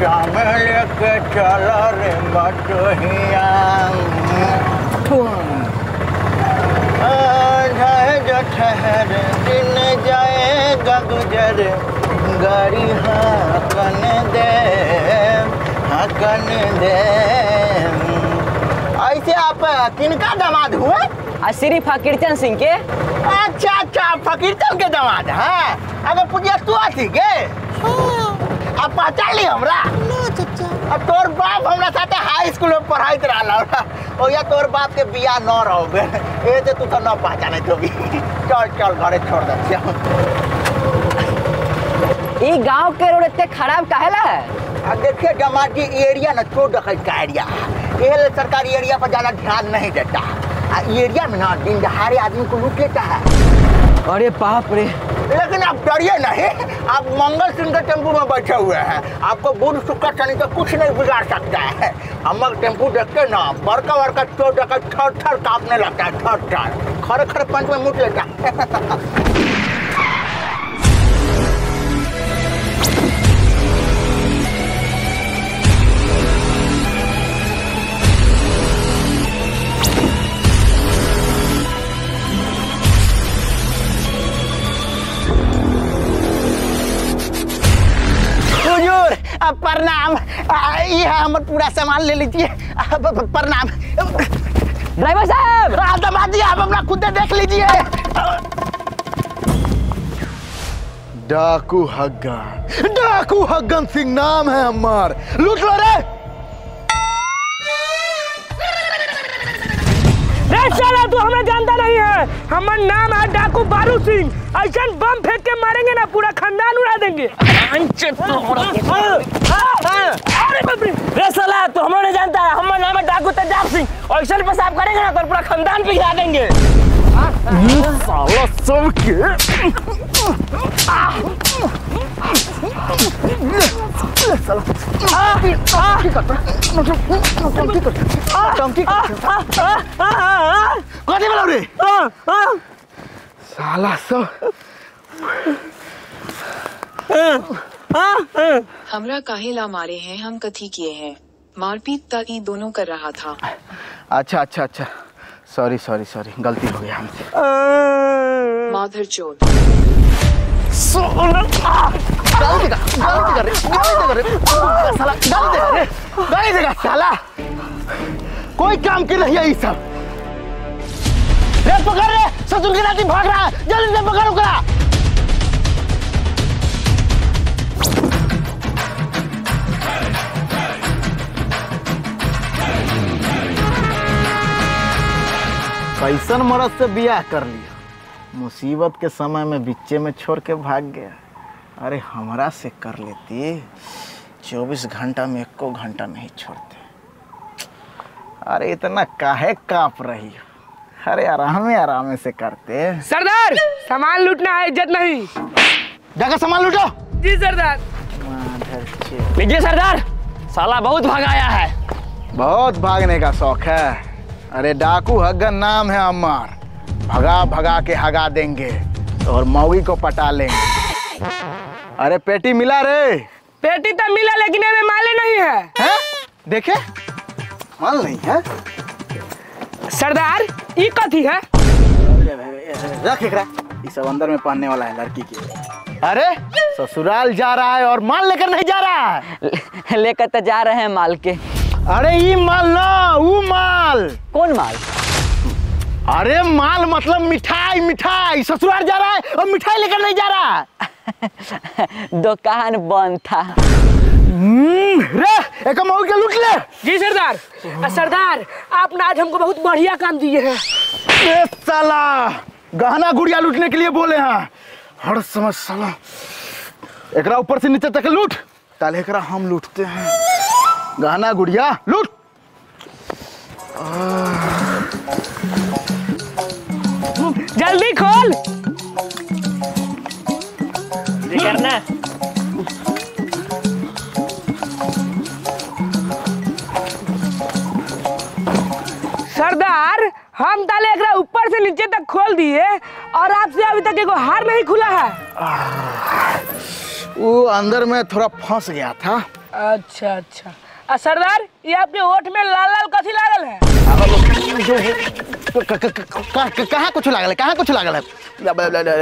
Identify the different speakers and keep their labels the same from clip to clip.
Speaker 1: शाम लेके चला रे बटोहिया ठहर दिन जाएगा गुजर। गाड़ी हाकन दे हाकन दे। ऐसे आप किनका दामाद हुए
Speaker 2: आ श्री फकीरचंद सिंह के।
Speaker 1: अच्छा अच्छा फकीर चंद के दामाद है। अगर पुजिया तू आती के? अब पहचान ली हमरा? अब तोर बाप हमरा साथे हाई स्कूल में पढ़ाइत रहला ओया तोर बाप के बियाह न रहोगे ए ते तू तो न पहचाने तो भी चल चल घरे छोड़ दे
Speaker 2: ई गाँव के रोड इतने खराब काहेला है?
Speaker 1: अब देखिए जमाती एरिया ना छोड़ रखा का एरिया ये सरकारी एरिया पर ज़्यादा ध्यान नहीं देता। आ एरिया में ना दिन दहाड़े आदमी को लूट लेता है।
Speaker 2: अरे बाप रे।
Speaker 1: आप डरिए नहीं, आप मंगल सिंह के टेंपू में बैठे हुए हैं। आपको बुध, शुक्र, शनि तो कुछ नहीं बिगाड़ सकता है। हम टेंपू देखते ना बड़का बड़का चोट देखकर थर थर कांपने लगता है थर थर खर खर पंच में मुट लेता है। प्रणाम। ये हमर पूरा सामान ले लीजिए। प्रणाम।
Speaker 2: ड्राइवर साहब!
Speaker 1: दबा दिए आप अपना खुद देख लीजिए।
Speaker 3: डाकू हग्गन। डाकू हग्गन सिंह नाम है हमार। लूट लो रे!
Speaker 4: तू हमें जानता नहीं है। हमारा नाम है डाकू बारू सिंह। ऐसा बम फेंक के मारेंगे ना पूरा खानदान उड़ा देंगे। अरे साला तू हमें नहीं जानता है। हमारा नाम है डाकू तेजाब सिंह। ऐसा पेशाब करेंगे ना तो पूरा खानदान पिघला देंगे।
Speaker 3: साला सबके।
Speaker 1: कथी बोला रे
Speaker 3: साला सब
Speaker 5: हमरा काहे ला मारे हैं हम कथी किए हैं? मारपीट तक ई दोनों कर रहा था।
Speaker 3: अच्छा अच्छा अच्छा। सॉरी सॉरी सॉरी गलती हो गया हमसे।
Speaker 5: माधर चोट
Speaker 1: कोई काम के नहीं सब पकड़ के भाग रहा है जल्दी से कैसन मरद से बियाह कर लिया? मुसीबत के समय में बिच्चे में छोड़ के भाग गया। अरे हमरा से कर लेती। चौबीस घंटा में एको घंटा नहीं छोड़ते। अरे इतना काहे काँप रही हो? अरे आराम आराम से करते।
Speaker 4: सरदार सामान लूटना है इज़्ज़त नहीं।
Speaker 1: जाकर सामान लूटो।
Speaker 4: जी सरदार।
Speaker 2: लीजिए सरदार साला बहुत भगाया है।
Speaker 3: बहुत भागने का शौक है। अरे डाकू हग्गन नाम है अम्मार। भगा भगा के हगा देंगे और मौगी को पटा लेंगे। अरे पेटी मिला रे।
Speaker 4: पेटी तो मिला लेकिन हमें माले नहीं है।
Speaker 3: हैं? देखे? माल नहीं है।
Speaker 4: सरदार ई कथी है?
Speaker 3: रख एकरा। ये सब अंदर में पहनने वाला है लड़की के। अरे ससुराल जा रहा है और माल लेकर नहीं जा रहा है।
Speaker 2: लेकर तो जा रहे हैं माल के।
Speaker 3: अरे ये माल ना वो माल।
Speaker 2: कौन माल?
Speaker 3: अरे माल मतलब मिठाई मिठाई। ससुराल जा रहा है और मिठाई लेकर नहीं जा रहा।
Speaker 2: दुकान बंद था।
Speaker 3: हम्म, रे एक मऊ के लूट ले।
Speaker 4: जी सरदार। सरदार आपने आज हमको बहुत बढ़िया काम दिए हैं।
Speaker 3: साला गहना गुड़िया लूटने के लिए बोले हैं। हर समय साला। एकरा ऊपर से नीचे तक लूट। ताले एकरा हम लूटते हैं। गहना गुड़िया लूट।
Speaker 4: जल्दी खोल।
Speaker 2: करना।
Speaker 4: सरदार हम ताले एकरा ऊपर से नीचे तक खोल दिए और आपसे अभी तक एगो हार नहीं खुला है।
Speaker 3: वो अंदर में थोड़ा फंस गया था।
Speaker 2: अच्छा अच्छा। सरदार ये आपके ओठ में लाल लाल कथी लागल है?
Speaker 1: कहाँ कुछ लागल है? कहाँ कुछ लागल है?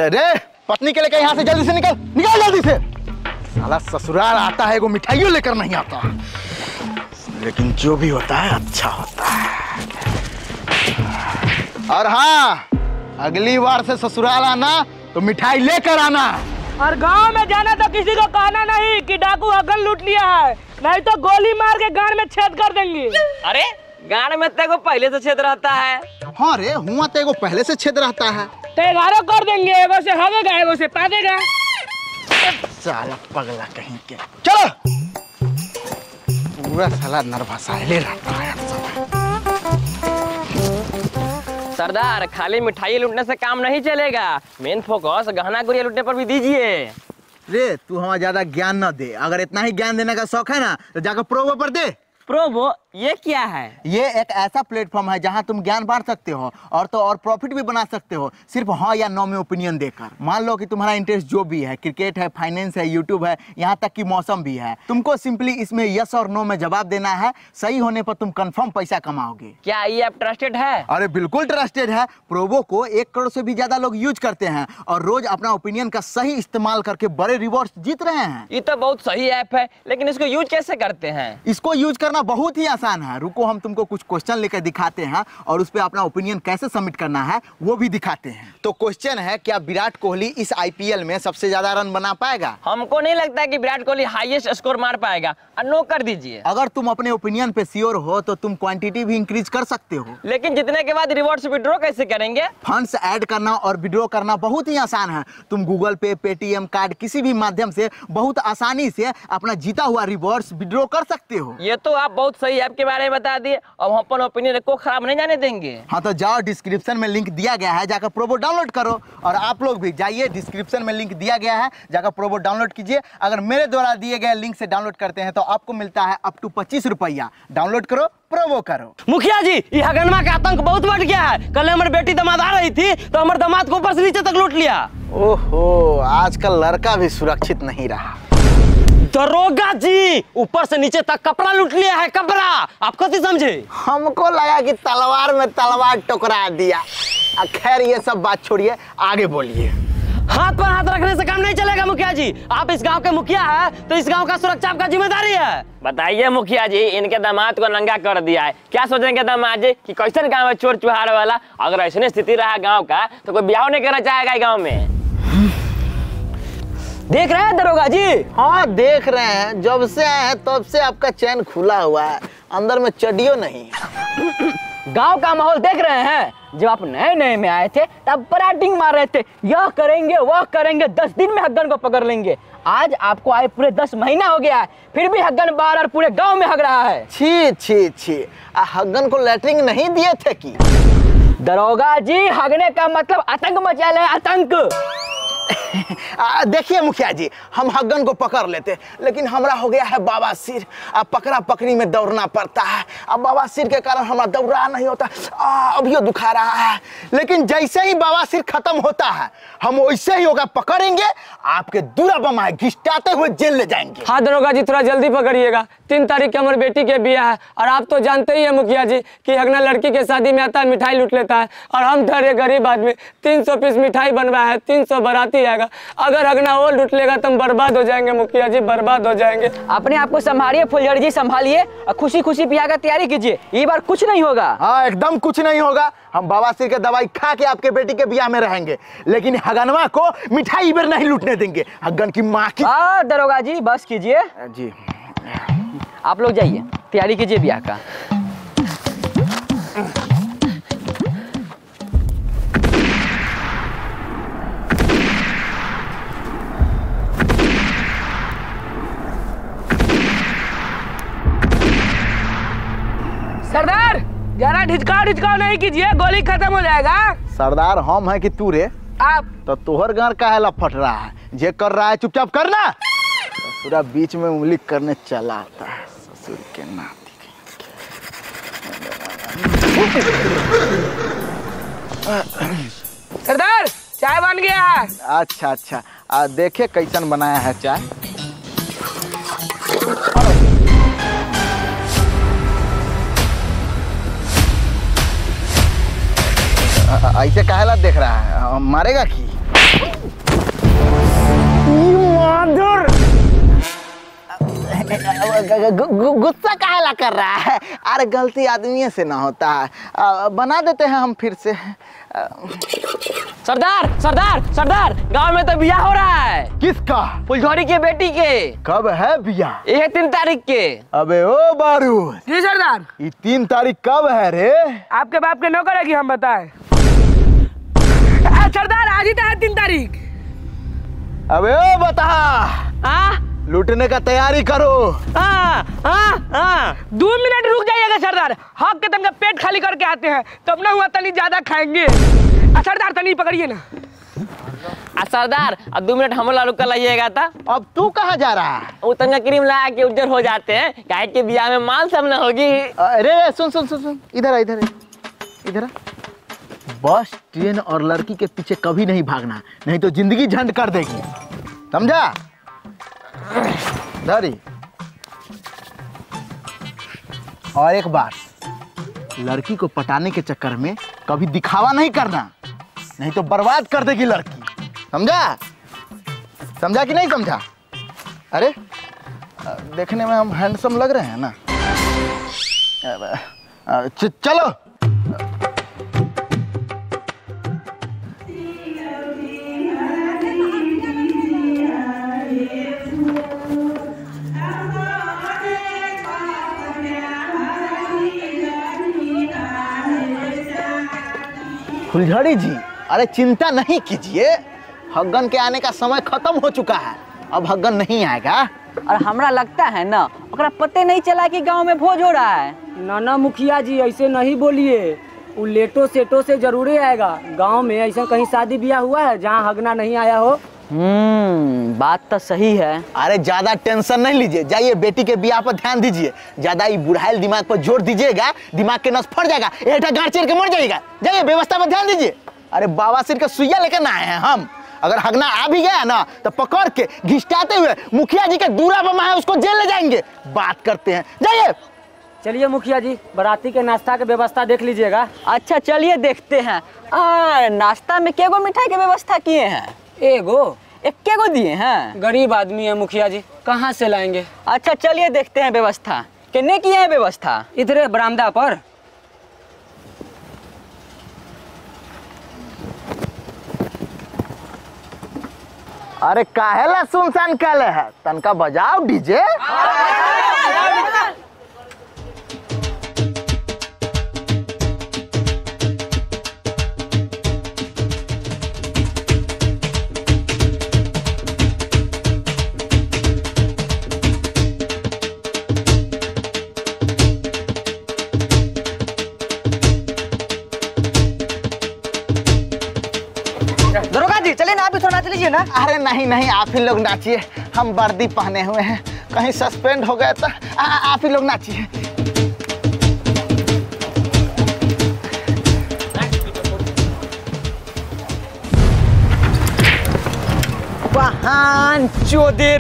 Speaker 1: रे! पत्नी के लेकर यहाँ से जल्दी से निकल। निकल जल्दी से! साला ससुराल आता है वो मिठाइयों लेकर नहीं आता। लेकिन जो भी होता है अच्छा होता है। और हाँ अगली बार से ससुराल आना तो मिठाई लेकर आना।
Speaker 2: और गाँव में जाना तो किसी को कहना नहीं कि डाकू अगन लूट लिया है नहीं तो गोली मार के गाड़ में छेद कर देंगे।
Speaker 6: अरे गाड़ में तेको पहले से छेद रहता है।
Speaker 1: हाँ रे हुआ तो एगो पहले से छेद रहता है।
Speaker 2: तो ग्यारह कर देंगे एगो से हवेगा एगो से पादेगा
Speaker 1: साला पगला कहीं के। चलो! पूरा साला नर्वस आइले रहता है
Speaker 6: सरदार खाली मिठाई लूटने से काम नहीं चलेगा। मेन फोकस गहना गुड़िया लूटने पर भी दीजिए।
Speaker 1: रे तू हमारा ज़्यादा ज्ञान न दे। अगर इतना ही ज्ञान देने का शौक है ना तो जाकर प्रोवो पर दे।
Speaker 6: प्रोबो ये क्या है?
Speaker 1: ये एक ऐसा प्लेटफॉर्म है जहाँ तुम ज्ञान बांट सकते हो और तो और प्रॉफिट भी बना सकते हो सिर्फ़ हाँ या नो में ओपिनियन देकर। मान लो कि तुम्हारा इंटरेस्ट जो भी है क्रिकेट है फाइनेंस है यूट्यूब है यहाँ तक कि मौसम भी है तुमको सिंपली इसमें यस और नो में जवाब देना है सही होने पर तुम कंफर्म पैसा कमाओगे।
Speaker 6: क्या ये ऐप ट्रस्टेड है?
Speaker 1: अरे बिल्कुल ट्रस्टेड है। प्रोवो को एक करोड़ से भी ज़्यादा लोग यूज़ करते हैं और रोज अपना ओपिनियन का सही इस्तेमाल करके बड़े रिवॉर्ड जीत रहे हैं।
Speaker 6: ये तो बहुत सही ऐप है लेकिन इसको यूज़ कैसे करते हैं?
Speaker 1: इसको यूज़ करना बहुत ही आसान है। रुको हम तुमको कुछ क्वेश्चन लेकर दिखाते हैं और उस पर अपना ओपिनियन कैसे सबमिट करना है वो भी दिखाते हैं। तो क्वेश्चन है क्या विराट कोहली इस आईपीएल में सबसे ज़्यादा रन बना पाएगा?
Speaker 6: हमको नहीं लगता कि विराट कोहली हाईएस्ट स्कोर मार पाएगा। नो कर दीजिए।
Speaker 1: अगर तुम अपने ओपिनियन पे श्योर हो तो तुम क्वांटिटी भी इंक्रीज कर सकते हो।
Speaker 6: लेकिन जितने के बाद रिवॉर्ड्स विड्रॉ कैसे करेंगे?
Speaker 1: फंड्स ऐड करना और विड्रॉ करना बहुत ही आसान है। तुम गूगल पे पेटीएम कार्ड किसी भी माध्यम से बहुत आसानी से अपना जीता हुआ रिवॉर्ड विड्रॉ कर सकते हो।
Speaker 6: ये तो आप बहुत सही ऐप के बारे में बता दिए और हम अपन ओपिनियन को खराब नहीं जाने देंगे।
Speaker 1: हाँ तो जाओ डिस्क्रिप्शन में लिंक दिया गया है जाकर प्रोबो डाउनलोड करो। और आप लोग भी जाइए डिस्क्रिप्शन में लिंक दिया गया है जाकर प्रोबो डाउनलोड कीजिए। अगर मेरे द्वारा दिए गए लिंक से डाउनलोड करते हैं तो आपको मिलता है अप टू पच्चीस रुपया। डाउनलोड करो प्रोबो करो।
Speaker 2: मुखिया जी ये हगनमा का आतंक बहुत बढ़ गया है। कल हमारी बेटी दमाद आ रही थी तो हमारे दामाद को ऊपर से नीचे तक लूट लिया।
Speaker 1: ओहो आजकल लड़का भी सुरक्षित नहीं रहा।
Speaker 2: दरोगा जी ऊपर से नीचे तक कपड़ा लूट लिया है कपड़ा। आप कथी समझे?
Speaker 1: हमको लगा कि तलवार में तलवार टकरा दिया। खैर ये सब बात छोड़िए आगे बोलिए।
Speaker 2: हाथ पर हाथ रखने से काम नहीं चलेगा मुखिया जी। आप इस गाँव के मुखिया है तो इस गाँव का सुरक्षा आपका ज़िम्मेदारी है।
Speaker 6: बताइए मुखिया जी इनके दामाद को नंगा कर दिया है। क्या सोचेंगे दामाद जी कि कैसे गाँव है चोर चुहार वाला? अगर ऐसी स्थिति रहा गाँव का तो कोई ब्याह नहीं करना चाहेगा गाँव में।
Speaker 2: देख रहे हैं दरोगा जी?
Speaker 1: हाँ देख रहे हैं। जब से आए हैं तब से आपका चैन खुला हुआ है। अंदर में चडियो नहीं
Speaker 2: गाँव का माहौल देख रहे हैं। जब आप नए नए में आए थे तब पराटिंग मार रहे थे। यह करेंगे वह करेंगे दस दिन में हग्गन को पकड़ लेंगे। आज आपको आए पूरे दस महीना हो गया है। फिर भी हग्गन बार और पूरे गाँव में हग रहा है।
Speaker 1: छी छी छी। आ हग्गन को लेटरिंग नहीं दिए थे कि?
Speaker 2: दरोगा जी हगने का मतलब आतंक मचा है आतंक।
Speaker 1: देखिए मुखिया जी हम हग्गन को पकड़ लेते लेकिन हमरा हो गया है बाबा सिर। अब पकड़ा पकड़ी में दौड़ना पड़ता है। अब बाबा सिर के कारण हमारा दौड़ा नहीं होता। आ, अभियो दुखा रहा है। लेकिन जैसे ही बाबा सिर खत्म होता है हम वैसे ही होगा पकड़ेंगे आपके दूरा बमाए घिस्टाते हुए जेल ले जाएँगे।
Speaker 7: हाँ दरोगा जी थोड़ा जल्दी पकड़िएगा। तीन तारीख के हमारी बेटी के बिया है। और आप तो जानते ही है मुखिया जी कि हगना लड़की के शादी में आता है मिठाई लूट लेता है। और हम ठहरे गरीब आदमी तीन सौ पीस मिठाई बनवाया है तीन सौ बाराती आएगा। अगर हगना वो लूट लेगा तो हम बर्बाद हो जाएँगे मुखिया जी बर्बाद हो जाएँगे।
Speaker 6: अपने आप को संभालिए फुलझड़ी जी संभालिए और खुशी खुशी बिया का तैयारी कीजिए। ये बार कुछ नहीं होगा।
Speaker 1: हाँ एकदम कुछ नहीं होगा। हम बाबा सिर के दवाई खा के आपके बेटी के बिया में रहेंगे। लेकिन हगनवा को मिठाई बेर नहीं लूटने देंगे। हगन की माँ की
Speaker 6: हाँ दरोगा जी बस कीजिए।
Speaker 1: जी।
Speaker 6: आप लोग जाइए। तैयारी कीजिए ब्याह का।
Speaker 2: सरदार जरा ढिचकाव ढिचकाव नहीं कीजिए गोली खत्म हो जाएगा।
Speaker 1: सरदार हम है कि तू रे?
Speaker 2: आप
Speaker 1: तो तोहर घर का है फट रहा है। जे कर रहा है चुपचाप करना पूरा बीच में उंगली करने चला आता है। के नाती
Speaker 2: सरदार चाय बन गया। है
Speaker 1: अच्छा अच्छा। आ देखे कैसन बनाया है चाय। ऐसे काहेला देख रहा है? मारेगा की? गु- गुस्सा काहेला कर रहा है। अरे गलती आदमी से ना होता है। बना देते हैं हम फिर से।
Speaker 6: सरदार सरदार सरदार गाँव में तो बियाह हो रहा है।
Speaker 1: किसका?
Speaker 6: फुलझड़ी के बेटी के।
Speaker 1: कब है बिया
Speaker 6: ये तीन तारीख के।
Speaker 1: अबे ओ बारूद।
Speaker 8: जी सरदार।
Speaker 1: ये तीन तारीख कब है रे?
Speaker 8: आपके बाप के नौकर है कि हम बताए? सरदार आज ही तो है तीन तारीख।
Speaker 1: अबे ओ बता।
Speaker 6: हाँ?
Speaker 1: लूटने का तैयारी करो।
Speaker 6: हाँ हाँ हाँ
Speaker 8: दो मिनट रुक जाइएगा सरदार। हक के तनका पेट खाली करके आते हैं। तब ना हुआ तनी ज़्यादा खाएँगे। सरदार तनी पकड़िए ना।
Speaker 6: आ सरदार अब दो मिनट हम लालू कर लाइएगा था
Speaker 1: अब तू कहाँ जा रहा है?
Speaker 6: वो तंगा क्रीम लगा के उज्जर हो जाते हैं। काहे के बियाह में माल सब न होगी।
Speaker 1: अरे सुन सुन सुन सुन। इधर आ इधर इधर बस ट्रेन और लड़की के पीछे कभी नहीं भागना। नहीं तो ज़िंदगी झंड कर देगी। समझा? धरी और एक बात, लड़की को पटाने के चक्कर में कभी दिखावा नहीं करना, नहीं तो बर्बाद कर देगी लड़की। समझा? समझा कि नहीं समझा? अरे, देखने में हम हैंडसम लग रहे हैं ना। चलो। फुलझड़ी जी अरे चिंता नहीं कीजिए। हग्गन के आने का समय खत्म हो चुका है। अब हग्गन नहीं आएगा।
Speaker 2: और हमरा लगता है ना ओकरा पते नहीं चला कि गाँव में भोज हो रहा है।
Speaker 8: नाना मुखिया जी ऐसे नहीं बोलिए। वो लेटो सेटो से ज़रूरी आएगा। गाँव में ऐसा कहीं शादी ब्याह हुआ है जहाँ हगना नहीं आया हो
Speaker 2: हम्म बात तो सही है।
Speaker 1: अरे ज़्यादा टेंशन नहीं लीजिए। जाइए बेटी के ब्याह पर ध्यान दीजिए। ज़्यादा ही बुढ़ाइल दिमाग पर ज़ोर दीजिएगा दिमाग के नस फट जाएगा एटा गांठ चीर के मर जाएगा जाइए व्यवस्था पर ध्यान दीजिए। अरे बाबा सिर का सुइया लेकर ना आए हैं हम। अगर हगना आ भी गया ना तो पकड़ के घिसटाते हुए मुखिया जी के दूरा बमा है उसको जेल ले जाएँगे। बात करते हैं। जाइए।
Speaker 8: चलिए मुखिया जी बराती के नाश्ता की व्यवस्था देख लीजिएगा।
Speaker 2: अच्छा चलिए देखते हैं। आ, नाश्ता में केगो मिठाई की व्यवस्था किए हैं?
Speaker 8: एगो?
Speaker 2: इक्के गो दिए हैं?
Speaker 8: गरीब आदमी है मुखिया जी कहाँ से लाएँगे?
Speaker 2: अच्छा चलिए देखते हैं व्यवस्था। कितने किए हैं व्यवस्था?
Speaker 8: इधरे बरामदा पर।
Speaker 1: अरे काहेला सुनसान काले है? तनका बजाओ डीजे।
Speaker 2: जी चलिए ना आप भी थोड़ा नाच लीजिए ना।
Speaker 1: अरे नहीं नहीं आप ही लोग नाचिए। हम वर्दी पहने हुए हैं। कहीं सस्पेंड हो गया था। आ, आ- आप ही लोग नाचिए।
Speaker 2: वाहन चोदे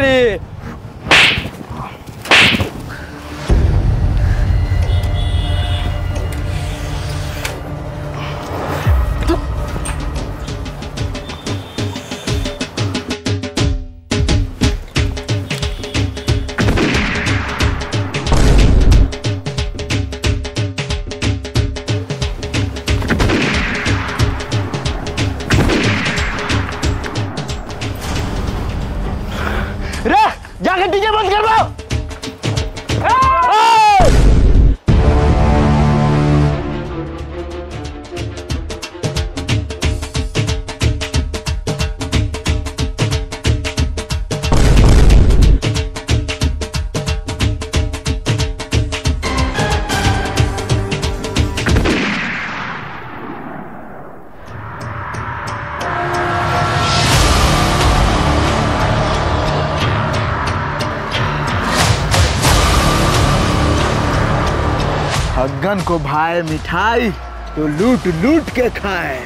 Speaker 1: हग्गन को भाई मिठाई तो लूट लूट के खाए।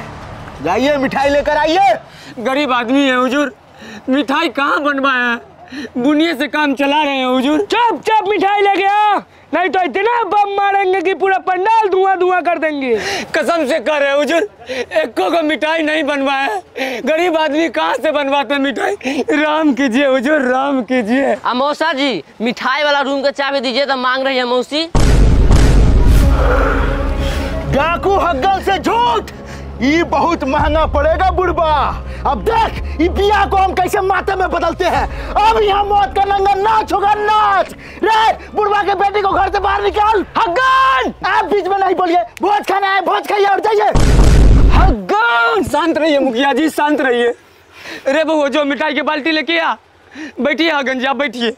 Speaker 1: जाइए मिठाई लेकर आइए।
Speaker 7: गरीब आदमी है हुजूर। मिठाई कहाँ बनवाए हैं? बुनिए से काम चला रहे हैं हुजूर।
Speaker 8: चुपचाप मिठाई लेके आ नहीं तो इतना बम मारेंगे कि पूरा पंडाल धुआँ धुआँ कर देंगे।
Speaker 7: कसम से कर रहे हैं हुजूर। एको को मिठाई नहीं बनवाया गरीब आदमी कहाँ से बनवाते मिठाई? राम कीजिए हुजूर राम कीजिए।
Speaker 3: आ मौसा जी मिठाई वाला रूम का चाबी दीजिए तो मांग रही है मौसी।
Speaker 1: डाकू हग्गल से झूठ! ये बहुत महँगा पड़ेगा, बुढ़बा। अब देख ये बिया को हम कैसे माथे में बदलते हैं? अब यहाँ मौत का नंगा नाच होगा, नाच! रे, बुढ़बा के बेटी को घर से बाहर निकाल, हग्गन! आप बीच में नहीं बोलिए, भोज खाना है, भोज खाइए और जाइए।
Speaker 7: हग्गन! शांत रहिए, मुखिया जी, शांत रहिए। अरे वो जो मिठाई की बाल्टी लेके आ, बैठिए हगन जी, आप बैठिए।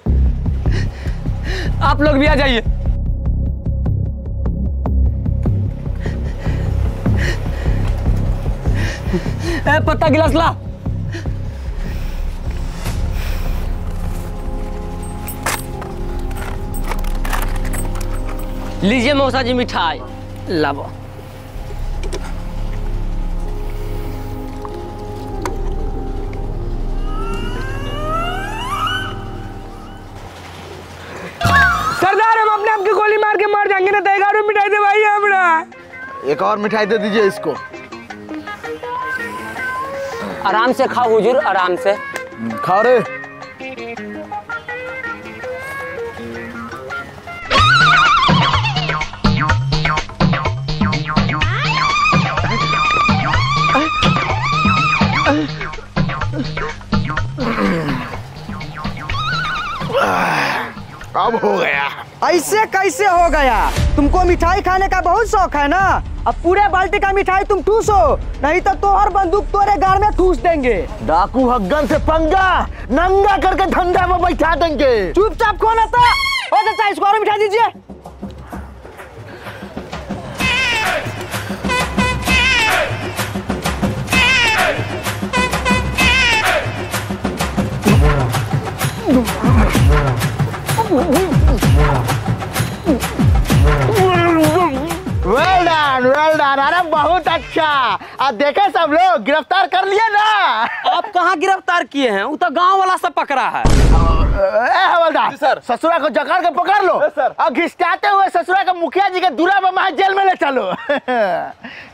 Speaker 7: आप लोग भी आ जाइए। ए पत्ता गिलास ला
Speaker 3: लीजिए मौसा जी मिठाई लाबो
Speaker 8: सरदार हम अपने आप की गोली मार के मर जाएँगे ना तो मिठाई दे भाई हमरा
Speaker 1: एक और मिठाई दे दीजिए इसको।
Speaker 7: आराम से खाओ हुजूर आराम से।
Speaker 1: खा रे। अब हो गया।
Speaker 9: ऐसे कैसे हो गया? तुमको मिठाई खाने का बहुत शौक है ना? अब पूरे बाल्टी का मिठाई तुम ठूसो नहीं तो तोहर बंदूक तोरे गाड़ में ठूस देंगे।
Speaker 1: डाकू हग्गन से पंगा नंगा करके धंधा में बैठा देंगे।
Speaker 9: चुपचाप कौन आता
Speaker 1: अब देखे सब लोग गिरफ़्तार कर लिए ना।
Speaker 8: आप कहाँ गिरफ़्तार किए हैं? वो तो गाँव वाला सब पकड़ा है।
Speaker 1: ए हवलदार सर। ससुरा को जकड़ के पकड़ लो। सर। और घिसटाते हुए ससुरा के मुखिया जी के दूरा में महा जेल में ले चलो।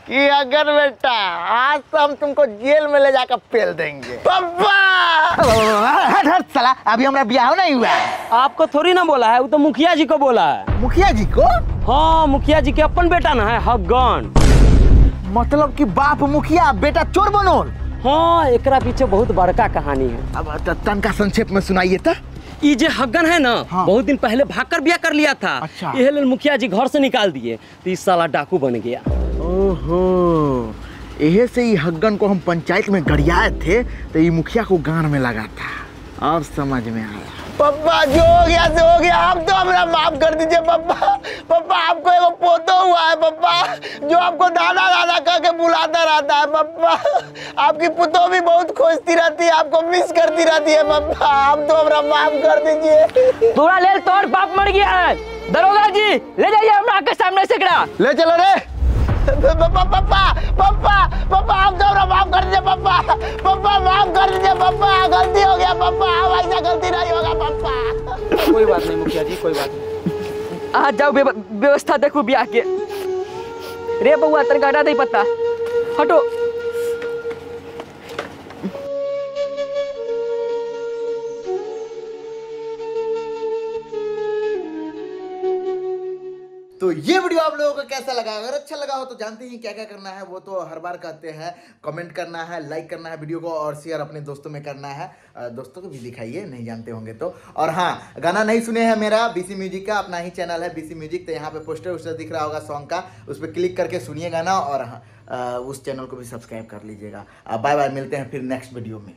Speaker 1: कि अगर बेटा आज तो हम तुमको जेल में ले जाकर पेल देंगे। पप्पा हट हट साला अभी हमारा ब्याह नहीं हुआ। है
Speaker 8: आपको थोड़ी ना बोला है वो तो मुखिया जी को बोला है।
Speaker 1: मुखिया जी को?
Speaker 8: हाँ मुखिया जी के अपन बेटा ना है हगन
Speaker 1: मतलब कि बाप मुखिया बेटा चोर बनो
Speaker 8: हाँ एक पीछे बहुत बड़का कहानी है।
Speaker 1: अब तनका संक्षेप में सुनाइए तो।
Speaker 8: ये जे हग्गन है ना
Speaker 1: हाँ।
Speaker 8: बहुत दिन पहले भागकर ब्याह कर लिया था।
Speaker 1: अच्छा।
Speaker 8: यह मुखिया जी घर से निकाल दिए तो इस साला डाकू बन गया।
Speaker 1: ओहो यही से ही हग्गन को हम पंचायत में गड़ियाए थे तो ये मुखिया को गान में लगा था। अब समझ में आया। पप्पा जो हो गया जो हो गया। आप तो हमें माफ़ कर दीजिए पप्पा पप्पा आपको एगो पोतो हुआ है पप्पा जो आपको दादा दादा कह के बुलाता रहता है पप्पा आपकी पुतो भी बहुत खोजती रहती है आपको मिस करती रहती है पप्पा आप तो हमारा माफ़ कर दीजिए।
Speaker 2: तोरा लेल तोर बाप मर गया है। दरोगा जी ले जाइए हमरा के सामने से
Speaker 1: ले चलो रे। पापा पापा पापा आप तो हमारा माफ़ कर दीजिए पापा पापा माफ़ कर दीजिए पापा गलती हो गया पापा अब ऐसा गलती नहीं होगा पापा
Speaker 8: कोई बात नहीं मुखिया जी कोई बात नहीं
Speaker 2: आ जाओ व्यवस्था देखो ब्याह के रे बउआ तनका हटा दे पत्ता हटो
Speaker 1: ये वीडियो आप लोगों को कैसा लगा? अगर अच्छा लगा हो तो जानते ही क्या क्या करना है। वो तो हर बार कहते हैं कमेंट करना है लाइक करना है वीडियो को और शेयर अपने दोस्तों में करना है। दोस्तों को भी दिखाइए नहीं जानते होंगे तो। और हाँ गाना नहीं सुने हैं मेरा बीसी म्यूज़िक का अपना ही चैनल है बीसी म्यूज़िक तो यहाँ पे पोस्टर वोस्टर दिख रहा होगा सॉन्ग का उस पर क्लिक करके सुनिए गाना और हाँ, उस चैनल को भी सब्सक्राइब कर लीजिएगा। बाय बाय मिलते हैं फिर नेक्स्ट वीडियो में।